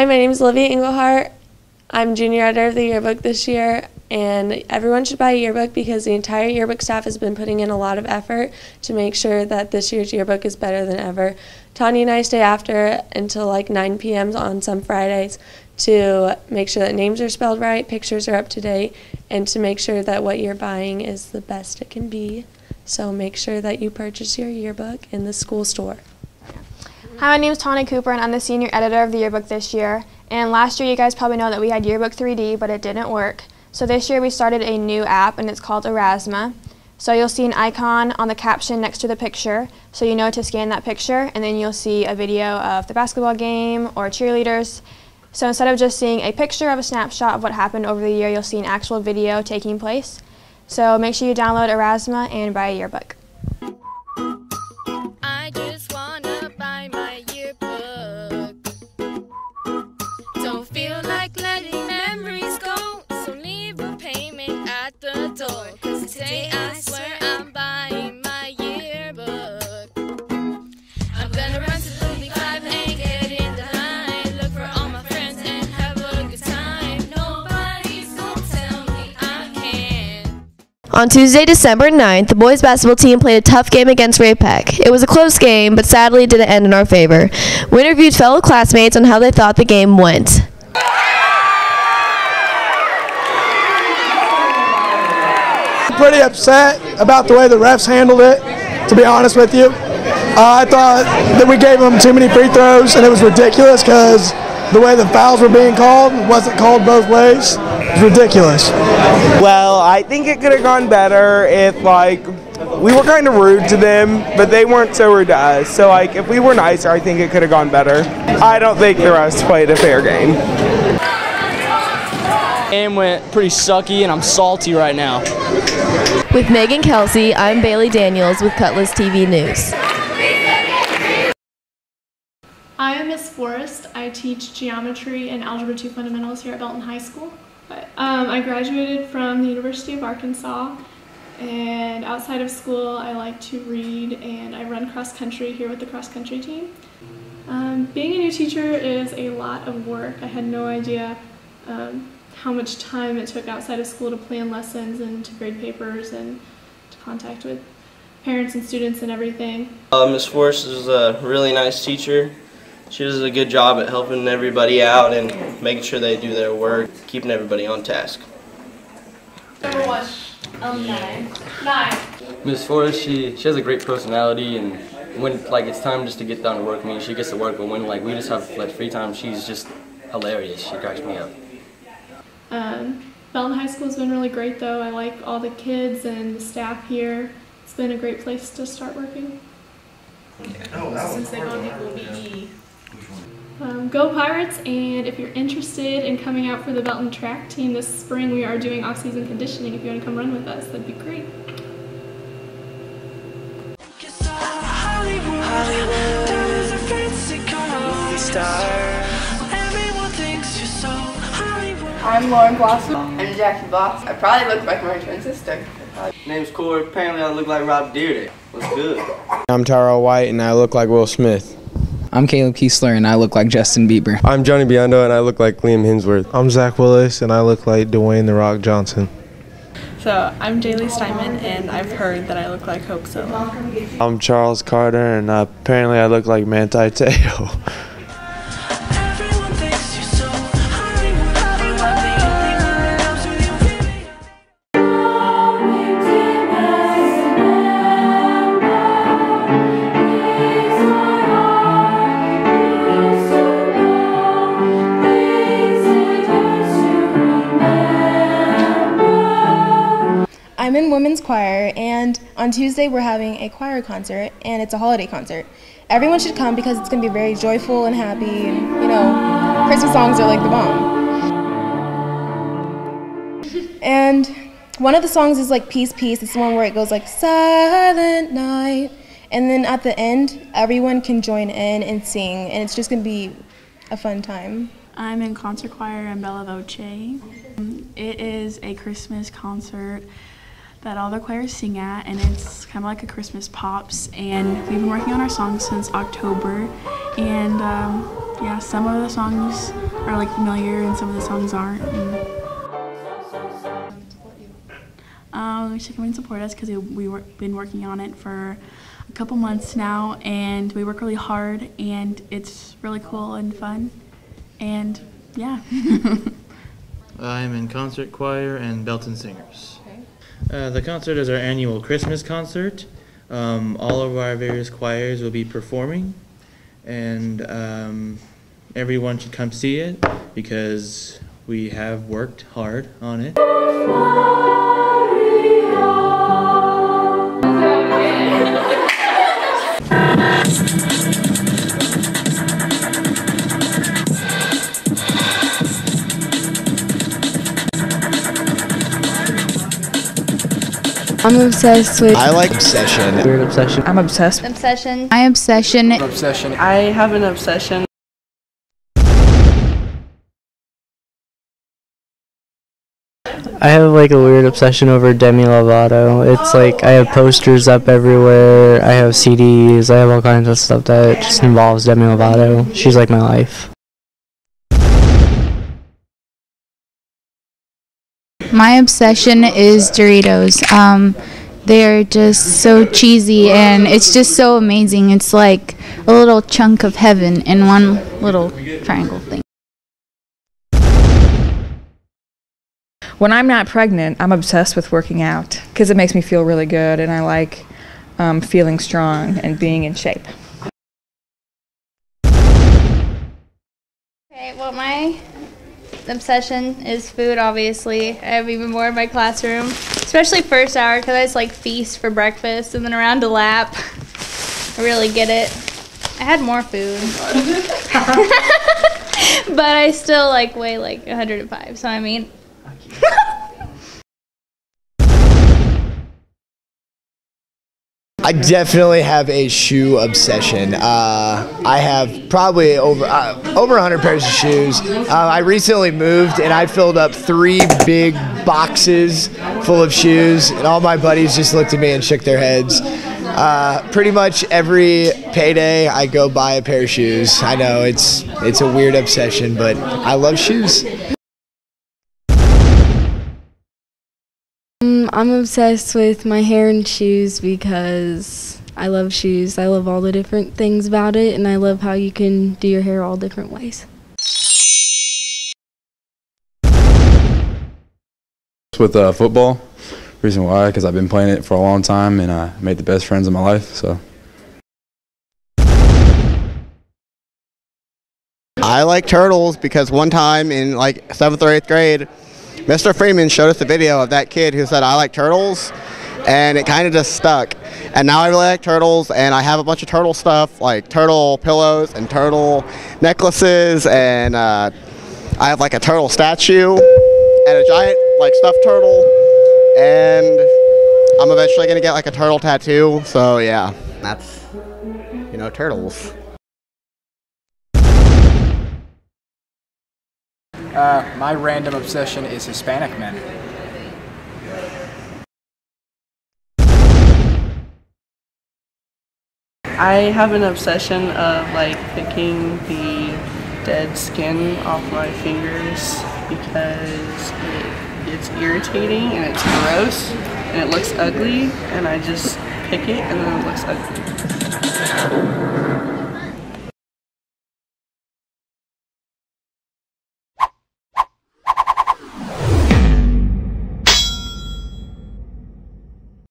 Hi, my name is Olivia Englehart. I'm junior editor of the yearbook this year, and everyone should buy a yearbook because the entire yearbook staff has been putting in a lot of effort to make sure that this year's yearbook is better than ever. Tanya and I stay after until like 9 p.m. on some Fridays to make sure that names are spelled right, pictures are up to date, and to make sure that what you're buying is the best it can be. So make sure that you purchase your yearbook in the school store. Hi, my name is Tawny Cooper, and I'm the senior editor of the yearbook this year. And last year, you guys probably know that we had Yearbook 3D, but it didn't work. So this year, we started a new app, and it's called Aurasma. So you'll see an icon on the caption next to the picture, so you know to scan that picture, and then you'll see a video of the basketball game or cheerleaders. So instead of just seeing a picture of a snapshot of what happened over the year, you'll see an actual video taking place. So make sure you download Aurasma and buy a yearbook. Don't feel like letting memories go, so leave a payment at the door. Cause today I On Tuesday, December 9th, the boys basketball team played a tough game against Ray-Pec. It was a close game, but sadly it didn't end in our favor. We interviewed fellow classmates on how they thought the game went. pretty upset about the way the refs handled it, to be honest with you. Uh, I thought that we gave them too many free throws, and it was ridiculous because the way the fouls were being called wasn't called both ways. It was ridiculous. Well, I think it could have gone better if, like, we were kind of rude to them, but they weren't so rude to us. So, like, if we were nicer, I think it could have gone better. I don't think the refs played a fair game. Game went pretty sucky, and I'm salty right now. With Megan Kelsey, I'm Bailey Daniels with Cutlass TV News. I am Miss Forrest. I teach geometry and Algebra 2 fundamentals here at Belton High School. Um, I graduated from the University of Arkansas, and outside of school, I like to read and I run cross country here with the cross country team. Um, being a new teacher is a lot of work. I had no idea um, how much time it took outside of school to plan lessons and to grade papers and to contact with parents and students and everything. Uh, Ms. Forrest is a really nice teacher. She does a good job at helping everybody out and making sure they do their work, keeping everybody on task. Number one. Um, nine. Nine. Miss Forrest, she she has a great personality, and when like it's time just to get down to work, I mean, she gets to work. But when like we just have like free time, she's just hilarious. She cracks me up. Um, Belton High School has been really great though. I like all the kids and the staff here. It's been a great place to start working. Since they go to equal BE. Um, go Pirates! And if you're interested in coming out for the Belton track team this spring, we are doing off-season conditioning. If you want to come run with us, that'd be great. I'm Lauren Blossom. I'm Jackie Bloss. I probably look like my twin sister. Name's Corey. Apparently I look like Rob Dearden. What's good? I'm Tyrell White and I look like Will Smith. I'm Caleb Kiesler and I look like Justin Bieber. I'm Johnny Biondo and I look like Liam Hemsworth. I'm Zach Willis and I look like Dwayne The Rock Johnson. So I'm Jaylee Steinman and I've heard that I look like Hope Solo. I'm Charles Carter and uh, apparently I look like Manti Te'o. women's choir, and on Tuesday we're having a choir concert, and it's a holiday concert. Everyone should come because it's going to be very joyful and happy, and you know, Christmas songs are like the bomb. And one of the songs is like Peace, Peace. It's the one where it goes like Silent Night. And then at the end, everyone can join in and sing, and it's just going to be a fun time. I'm in concert choir in Bella Voce. It is a Christmas concert that all the choirs sing at, and it's kind of like a Christmas pops. And we've been working on our songs since October, and um, yeah, some of the songs are like familiar and some of the songs aren't. Um, we should come and support us because we have been working on it for a couple months now, and we work really hard, and it's really cool and fun, and yeah. I'm in concert choir and Belton Singers. Uh, the concert is our annual Christmas concert. Um, all of our various choirs will be performing, and um, everyone should come see it because we have worked hard on it. I'm obsessed with. I like obsession. Weird obsession. I'm obsessed. Obsession. I obsession. Obsession. I have an obsession. I have like a weird obsession over Demi Lovato. It's like I have posters up everywhere. I have CDs. I have all kinds of stuff that just involves Demi Lovato. She's like my life. My obsession is Doritos. Um, they're just so cheesy and it's just so amazing. It's like a little chunk of heaven in one little triangle thing. When I'm not pregnant, I'm obsessed with working out because it makes me feel really good and I like um, feeling strong and being in shape. Okay, well, my obsession is food, obviously. I have even more in my classroom, especially first hour because I just like feast for breakfast and then around to lap. I really get it. I had more food. but I still like weigh like 105, so I mean. I definitely have a shoe obsession. Uh, I have probably over uh, over 100 pairs of shoes. Uh, I recently moved and I filled up three big boxes full of shoes, and all my buddies just looked at me and shook their heads. Uh, pretty much every payday, I go buy a pair of shoes. I know it's it's a weird obsession, but I love shoes. Um, I'm obsessed with my hair and shoes because I love shoes. I love all the different things about it, and I love how you can do your hair all different ways. With uh, football, reason why, because I've been playing it for a long time and I made the best friends of my life. So. I like turtles because one time in like seventh or eighth grade, Mr. Freeman showed us a video of that kid who said, I like turtles, and it kind of just stuck. And now I really like turtles, and I have a bunch of turtle stuff, like turtle pillows and turtle necklaces, and uh, I have like a turtle statue and a giant like stuffed turtle, and I'm eventually gonna get like a turtle tattoo. So yeah, that's you know turtles. Uh, my random obsession is Hispanic men. I have an obsession of like picking the dead skin off my fingers because it gets irritating and it's gross and it looks ugly and I just pick it and then it looks ugly.